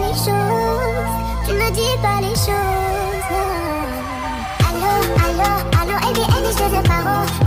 les choses, tu ne dis pas les je sais pas